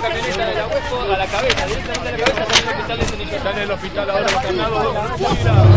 camioneta de la hueco a la cabeza, directamente a la cabeza, salió al hospital de Cenillosa. Está en el hospital ahora internado.